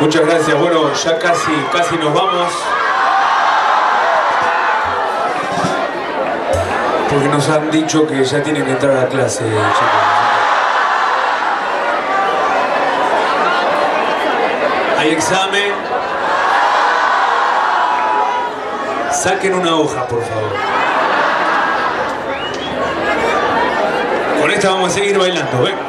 Muchas gracias. Bueno, ya casi, casi nos vamos. Porque nos han dicho que ya tienen que entrar a clase, chicos. Hay examen. Saquen una hoja, por favor. Con esta vamos a seguir bailando, ven.